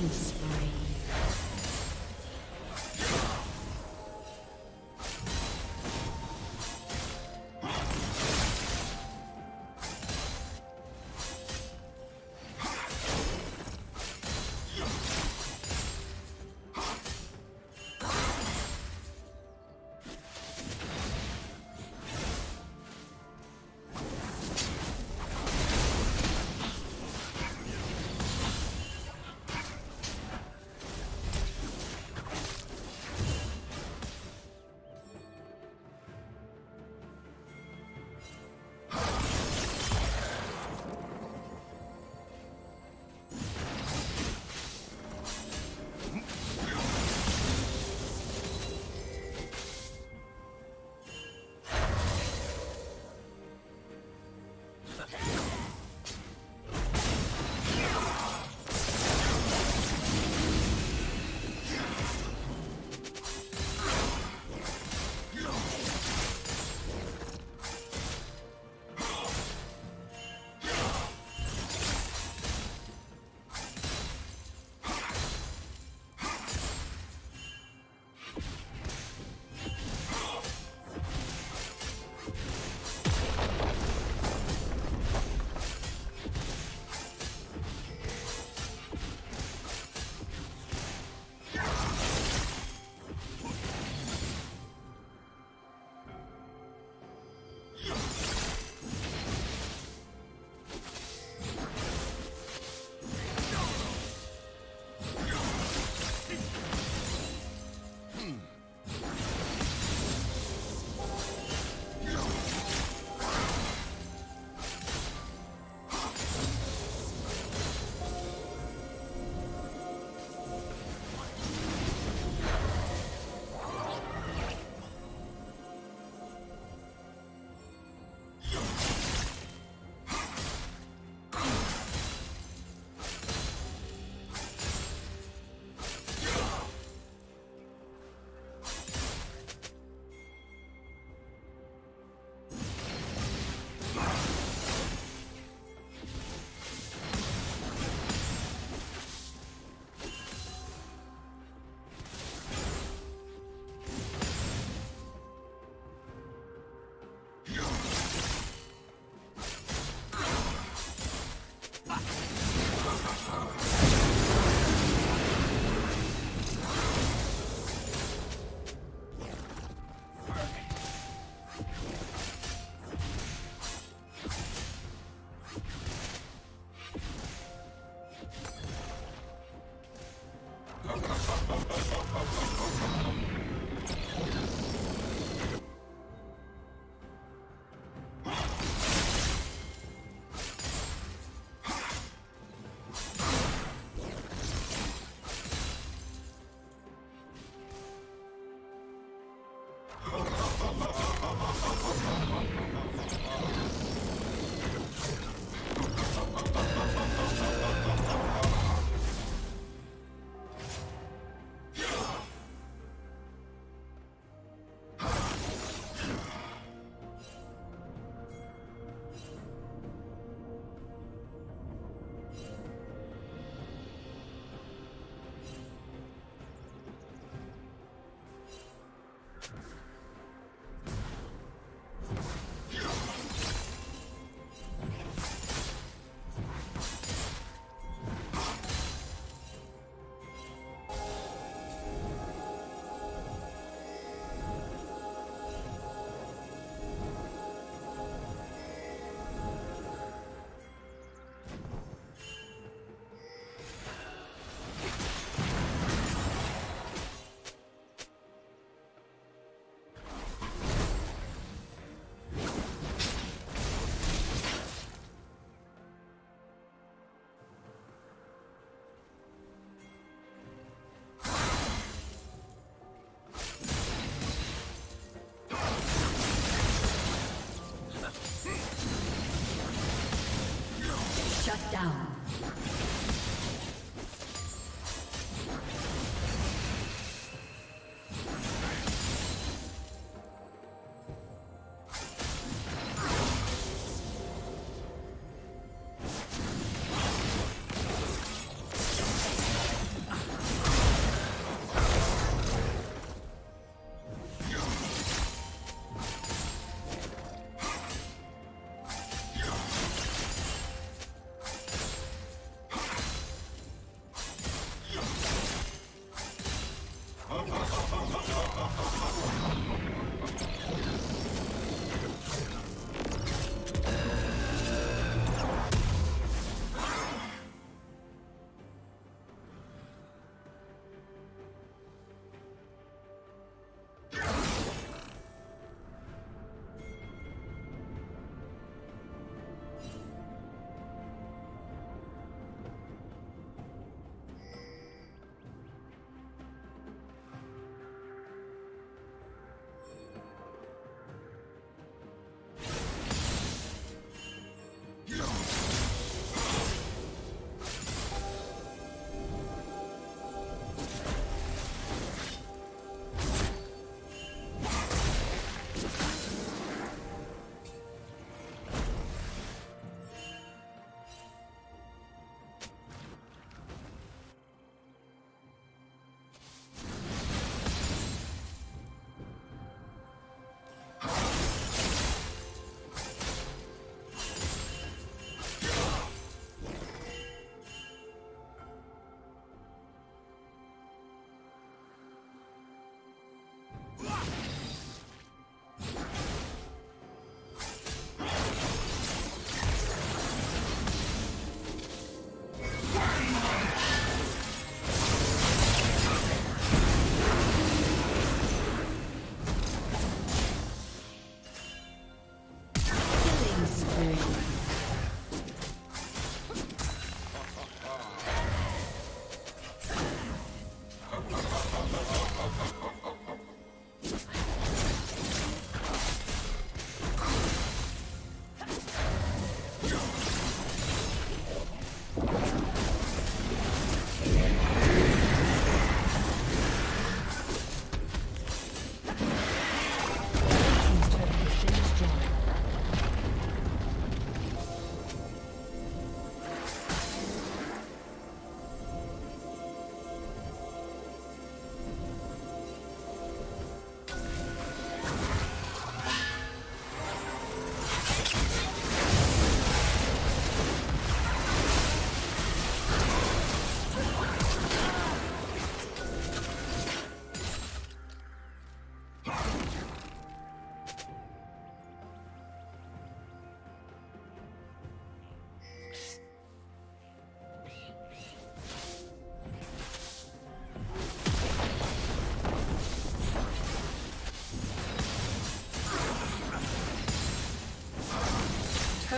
Killing.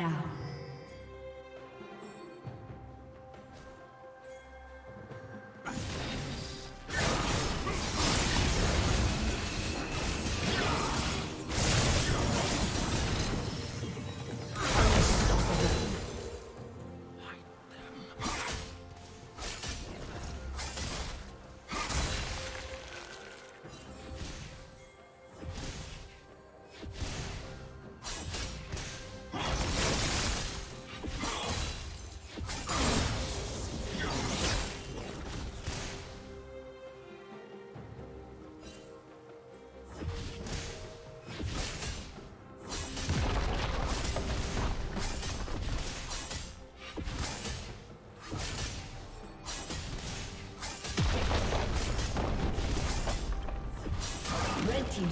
Down.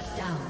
Shut down.